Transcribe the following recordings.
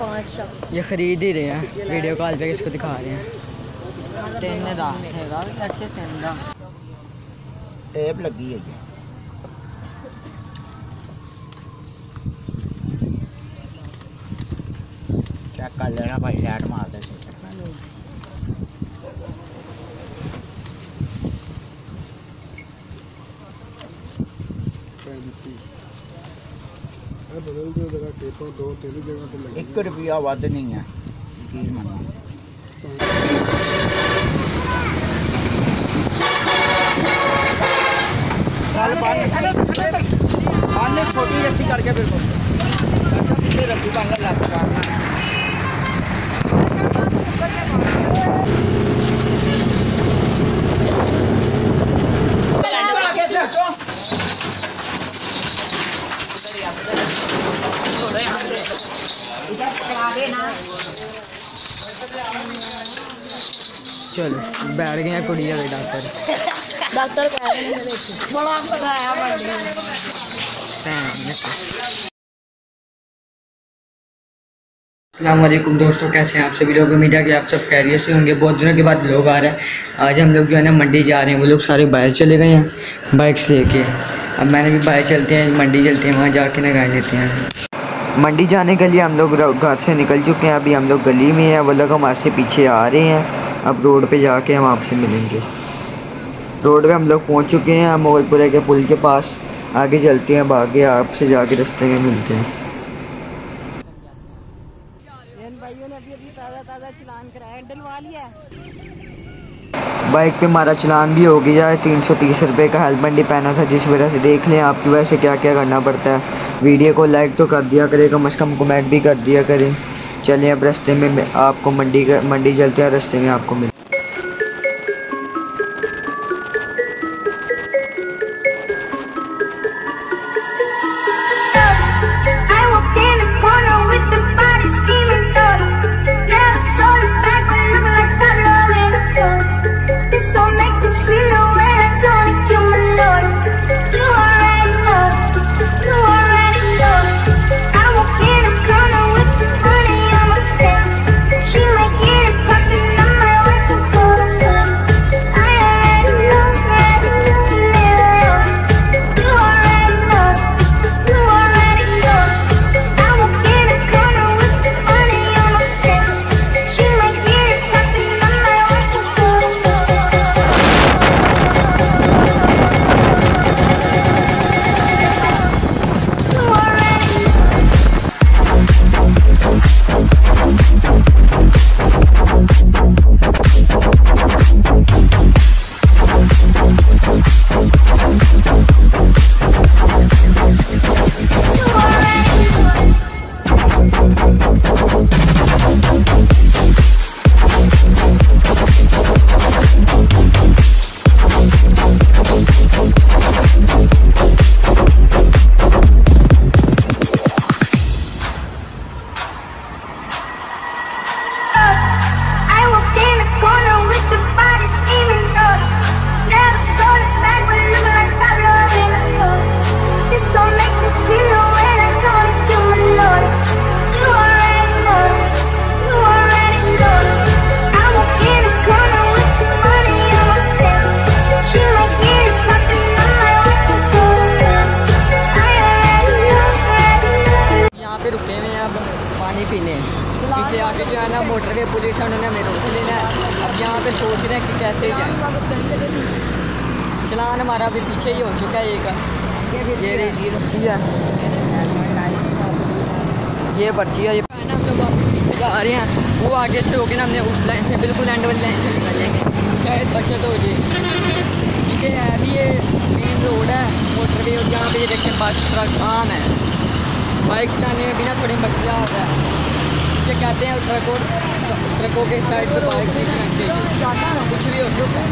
ये खरीद ही रहे हैं। वीडियो कॉल पे इसको दिखा रहे हैं। तीन दाम अच्छे तीन दाम लगी है चेक कर लेना भाई लाइट मार दे। ਇਹ ਬਦਲ ਦਿਓ ਜਰਾ ਟੇਪਾਂ ਦੋ ਤਿੰਨ ਜਗ੍ਹਾ ਤੇ ਲੱਗੀ 1 ਰੁਪਿਆ ਵੱਧ ਨਹੀਂ ਹੈ ਯਕੀਨ ਮੰਨੋ ਚੱਲ ਬੰਨ ਬੰਨ ਛੋਟੀ ਰੱਸੀ ਕਰਕੇ ਬਿਲਕੁਲ ਅੱਛਾ ਪਿੱਛੇ ਰੱਸੀ ਬੰਨ चलो बैठ गए हैं कुड़ी डॉक्टर। डॉक्टर हैं बड़ा अल्लाम दोस्तों कैसे हैं आप सभी लोग? उम्मीद है कि आप सब खैरियत से होंगे। बहुत दिनों के बाद लोग आ रहे हैं। आज हम लोग जो है ना मंडी जा रहे हैं। वो लोग सारे बाहर चले गए हैं बाइक से लेके। अब मैंने भी बाहर चलते हैं मंडी चलते हैं वहाँ जाके ना गाय लेते हैं। मंडी जाने के लिए हम लोग घर से निकल चुके हैं। अभी हम लोग गली में हैं। वो लोग हमारे से पीछे आ रहे हैं। अब रोड पे जाके हम आपसे मिलेंगे। रोड पे हम लोग पहुँच चुके हैं। मोलपुरे के पुल के पास। आगे चलते हैं। आगे आपसे जाके रास्ते में मिलते हैं। भाइयों ने अभी अभी ताज़ा ताज़ा चलान कराया। लिया बाइक पे मारा चलान भी हो गया है, तीन सौ तीस रुपये का हेलमेट नहीं पहना था, जिस वजह से देख लें आपकी वजह से क्या क्या करना पड़ता है। वीडियो को लाइक तो कर दिया करें, कम अज़ कम कमेंट भी कर दिया करें। चलें अब रास्ते में आपको मंडी का, मंडी चलते हैं, रास्ते में आपको मिल के पुलिस उन्होंने मेरे रोक लेना है अब यहाँ पे सोच रहे हैं कि कैसे जाए। चलान हमारा अभी पीछे ही हो चुका है, एक। ये पर्ची है। ये पर्ची है, ये। वापस पीछे जा रहे हैं। वो आगे से होके ना हमने उस लाइन से, बिल्कुल एंड वाली लाइन से निकलेंगे शायद बचत हो जाए। क्योंकि है भी ये मेन रोड है मोटर वे और यहाँ पे ये देखें बस ट्रक आम है। बाइक चलाने में बिना थोड़ी मसला होता है। ये कहते हैं ट्रकों ट्रकों के साइड पर बाइक नहीं चलानी चाहिए कुछ भी हो सकता है।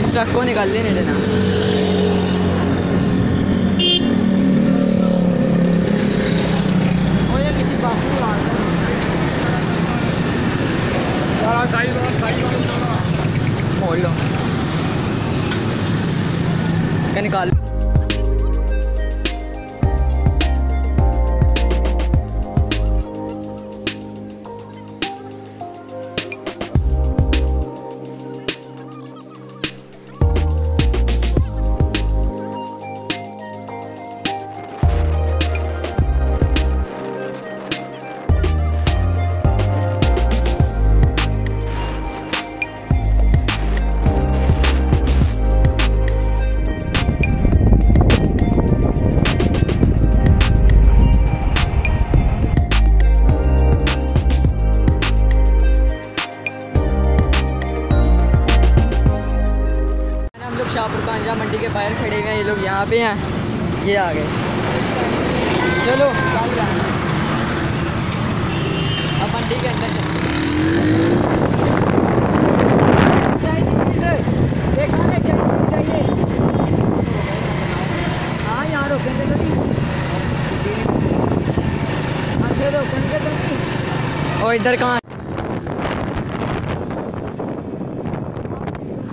इस ट्रक को निकाल लेने देना। लो। क्या निकाल ये लोग यहाँ पे हैं। ये आ गए। चलो। अब मंडी के अंदर चलते हाँ यहाँ रोकेंगे तो रोकेंगे तो और इधर कहाँ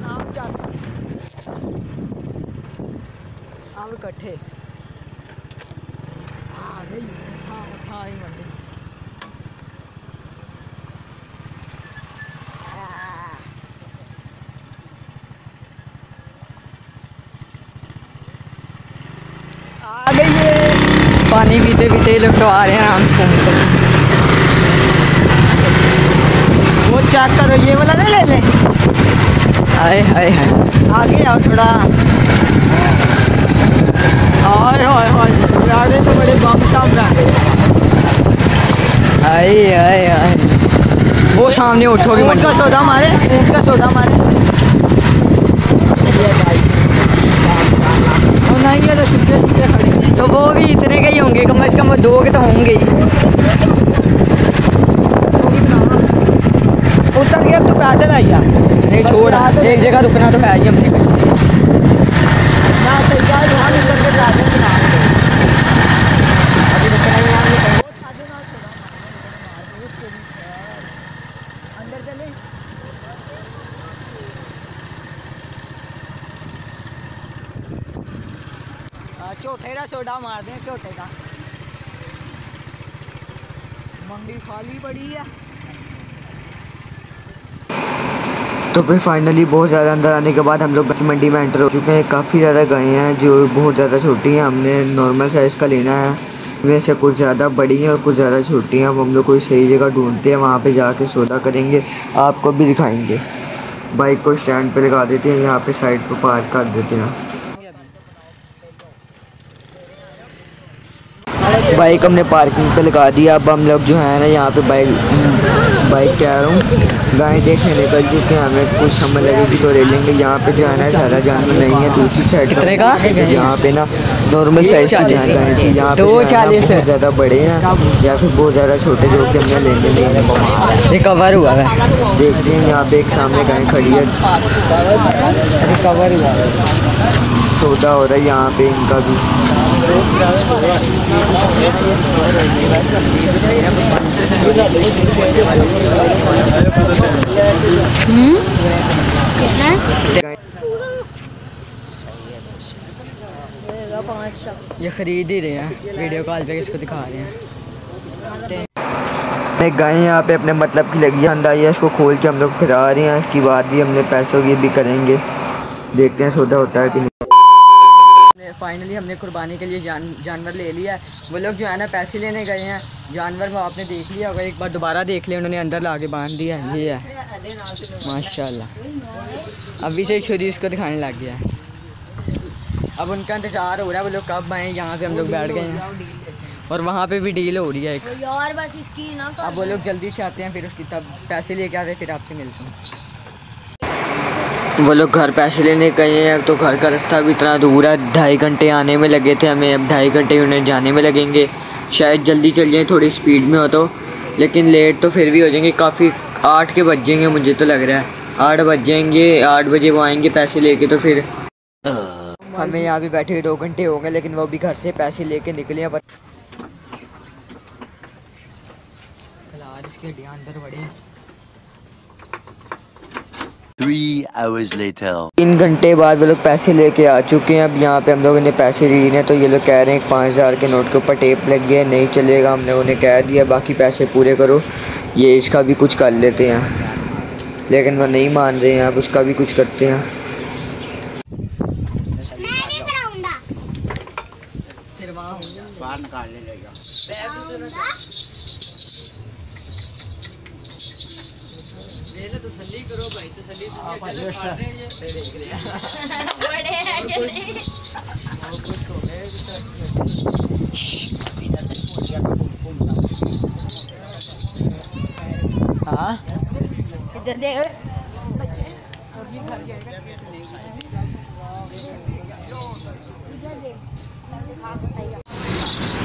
नाम चासा अब इकट्ठे हाँ गई हाँ हाँ ही मंडी आ गई है पानी पीते पीते लोग तो आ रहे हैं आराम से घूम से। वो चेक करो ये वाला नहीं ले ले? आए हाय हाय आगे आओ थोड़ा। हाय हाय हाय यारे तो बड़े बम सामने आए आए आए। वो सामने उठोगे का सौदा मारे ऊँट का सौदा मारे वो नहीं है तो सीधे सीधे खड़े हैं। तो वो भी इतने के ही होंगे कम से कम वो होंगे ही। उतर अब तू पैदल आइया नहीं छोड़। एक जगह रुकना तो है ही हमने हाँ, चौथे का सोडा मार दें चौथे का। खाली पड़ी है। तो फिर फाइनली बहुत ज़्यादा अंदर आने के बाद हम लोग मंडी में एंटर हो चुके हैं। काफ़ी ज़्यादा गए हैं, जो बहुत ज़्यादा छोटी हैं। हमने नॉर्मल साइज़ का लेना है। इनमें से कुछ ज़्यादा बड़ी हैं और कुछ ज़्यादा छोटी हैं। अब हम लोग कोई सही जगह ढूंढते हैं, वहाँ पे जाके सौदा करेंगे। आपको भी दिखाएँगे। बाइक को स्टैंड पे लगा देते हैं, यहाँ पे साइड पे पार्क कर देते हैं। बाइक हमने पार्किंग पे लगा दिया अब हम लोग जो है ना यहाँ पे बाइक बाइक कह रहा हूँ। गाय देखने निकल चुके हैं हमें कुछ समझ लगेगी तो ले लेंगे। यहाँ पे जो है ना सारा जानवर नहीं है दूसरी साइड का? यहाँ पे ना नॉर्मल साइज़ की गाय थी यहाँ पे दो ज़्यादा बड़े हैं या फिर बहुत ज़्यादा छोटे जो कि हमने लेने नहीं है ये कवर हुआ है। देखते हैं यहाँ पे एक सामने गाय खड़ी है। ये कवर हुआ है। सौदा हो रहा है यहाँ पे इनका भी। ये खरीद ही रहे हैं। वीडियो कॉल पे किसको दिखा रहे हैं? एक गाय यहाँ पे अपने मतलब की लगी अंदाज़ है, इसको खोल के हम लोग फिरा रहे हैं, इसकी बात भी हमने, पैसों की भी करेंगे। देखते हैं सौदा होता है कि नहीं फाइनली हमने कुर्बानी के लिए जान जानवर ले लिया। है वो लोग जो है ना पैसे लेने गए हैं। जानवर वो आपने देख लिया होगा एक बार दोबारा देख लिया उन्होंने अंदर ला के बाँध दिया है ये है। माशा अभी से छुरी इसको दिखाने लग गया है। अब उनका इंतज़ार हो रहा है वो लोग कब आए यहाँ पे हम लोग बैठ गए हैं और वहाँ पे भी डील हो रही है एक। यार बस इसकी ना अब वो लोग जल्दी से आते हैं फिर उसकी तब पैसे लेके आते हैं फिर आपसे मिलते हैं। वो लोग घर पैसे लेने गए हैं तो घर का रास्ता भी इतना दूर है, ढाई घंटे आने में लगे थे हमें, अब ढाई घंटे उन्हें जाने में लगेंगे। शायद जल्दी चल जाएँ, थोड़ी स्पीड में हो तो लेकिन लेट तो फिर भी हो जाएँगे, काफ़ी आठ के बज जाएँगे मुझे तो लग रहा है। आठ बज जाएँगे, आठ बजे वो आएँगे पैसे लेके तो फिर। हमें यहाँ भी बैठे हुए दो घंटे हो गए, लेकिन वो भी घर से पैसे लेके निकले हैं अंदर बड़ी Three hours later. तीन घंटे बाद वो लोग पैसे लेके आ चुके हैं। अब यहाँ पे हम लोगों ने पैसे लिए हैं। तो ये लोग कह रहे हैं पाँच हज़ार के नोट के ऊपर टेप लग गया है, नहीं चलेगा हम लोगों ने कह दिया। बाकी पैसे पूरे करो। ये इसका भी कुछ कर लेते हैं। लेकिन वो नहीं मान रहे हैं। अब उसका भी कुछ करते हैं। फिर वहाँ बाहर निकाल तसली करो भाई तसली देख रहे हैं। बड़े हैं कि नहीं हाँ इधर देख।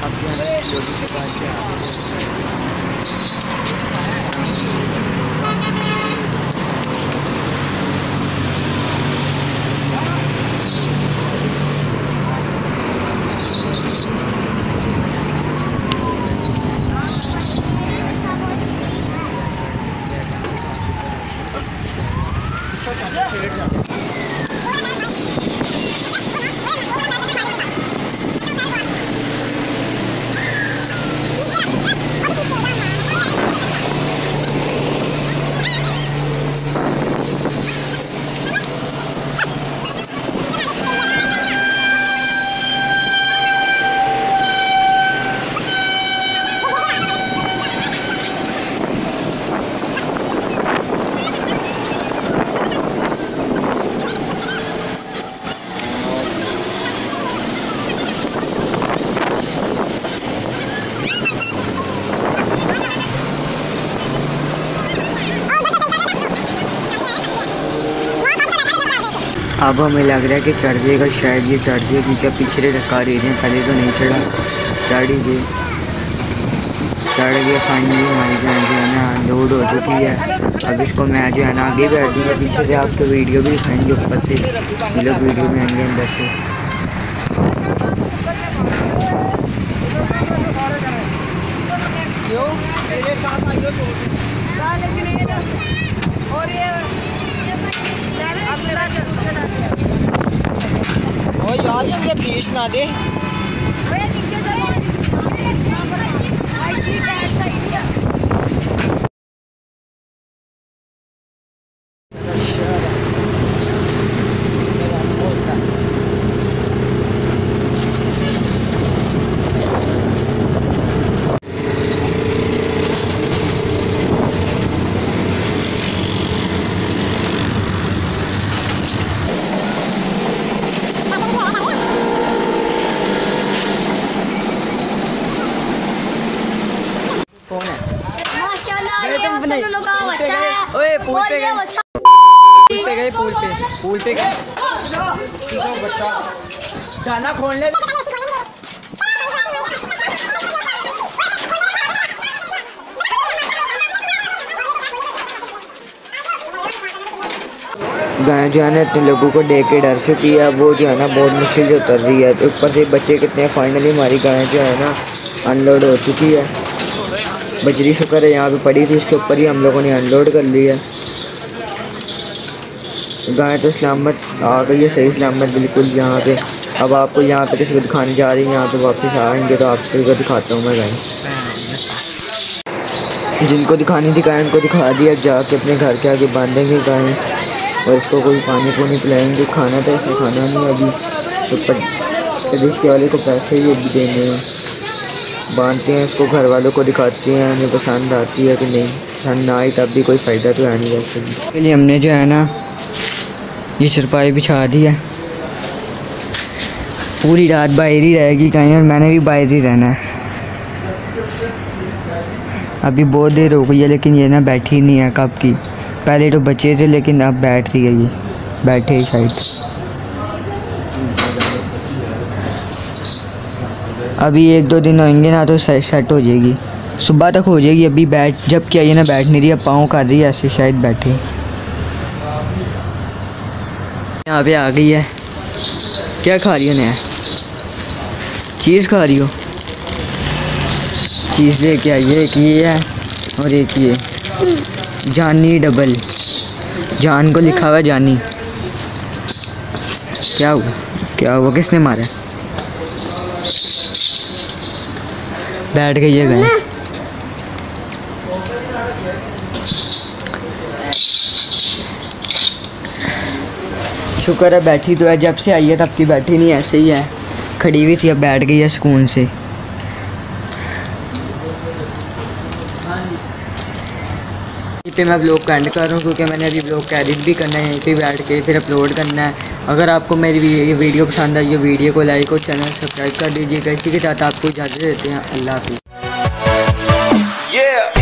अब जो है? लोगों के पास जो है अब हमें लग रहा है कि चढ़ जाएगा शायद ये चढ़ जाए क्योंकि अब पिछले धक्का दे रहे हैं पहले तो नहीं चढ़ा। चढ़ ही गए चढ़ गए फाइनली हमारी जान जो है ना? लोड हो चुकी है। अब इसको मैं जो है ना आगे बैठ दूँगा। पीछे से आपको वीडियो भी दिखाएँगे ऊपर से। ये लोग वीडियो में आएँगे अंदर से। क्यों मेरे साथ आइयो तो। और यार ये मुझे बीच ना दे कौन है माशाल्लाह गए ये तुम अपने- मसलों का पूल पे अच्छा गए? है ओए, पूल और पे ये गए? अच्छा पुल पे गए पुल पे पुल पे गए बच्चा जाना खोल ले गाय जो है ना, इतने लोगों को देख के डर चुकी है। वो जो है ना, बहुत मुश्किल से उतर रही है। ऊपर से बच्चे कितने फाइनली हमारी गाय जो है ना अनलोड हो चुकी है। बजरी शुक्र है, यहाँ पे पड़ी थी उसके ऊपर ही हम लोगों ने अनलोड कर लिया गाय तो सलामत आ गई है, सही सलामत, बिल्कुल यहाँ पे। अब आपको यहाँ पे किसी को दिखाने जा रही है, यहाँ पे वापस आएँगे तो आपसे दिखाता हूँ मैं गाय। जिनको दिखानी थी गाय, उनको दिखा दिया, जाके अपने घर के आगे बांधेंगे गाय। और इसको कोई पानी पुनी पिलाएँगे। खाना तो ऐसा खाना नहीं अभी। तो रिश्ते वाले को पैसे ही अभी देने हैं। हैं इसको घर वालों को दिखाते हैं, हमें पसंद आती है कि नहीं। पसंद ना आई तब भी कोई फ़ायदा तो है नहीं वैसे भी। इसके लिए हमने जो है ना, ये चरपाई बिछा दी है। पूरी रात बाहर ही रहेगी कहीं और मैंने भी बाहर ही रहना है। अभी बहुत देर हो गई है, लेकिन ये ना बैठी नहीं है कब की। पहले तो बचे थे, लेकिन अब बैठ रही है ये। बैठे ही शायद। अभी एक दो दिन होंगे ना तो सेट हो जाएगी। सुबह तक हो जाएगी, अभी बैठ जब क्या ये ना बैठ नहीं रही है पाँव कर रही है, ऐसे शायद बैठे। यहाँ पे आ गई है। क्या खा रही हो नया? चीज़ खा रही हो? चीज़ लेके है, एक ये है और एक ये। जानी डबल। जान को लिखा हुआ जानी। क्या हुआ? क्या हुआ? किसने मारा? बैठ गई है शुक्र है बैठी तो है। जब से आई है, तब की बैठी नहीं, ऐसे ही है। खड़ी हुई थी, अब बैठ गई है सुकून से। पे मैं ब्लॉग का एंड कर रहा हूँ, क्योंकि मैंने अभी ब्लॉग का एडिट भी करना है, यहीं पे बैठ के फिर अपलोड करना है। अगर आपको मेरी ये वीडियो पसंद आई है वीडियो को लाइक और चैनल सब्सक्राइब कर दीजिएगा। इसी के साथ आपको इजाज़त देते हैं। अल्लाह हाफिज़। Yeah.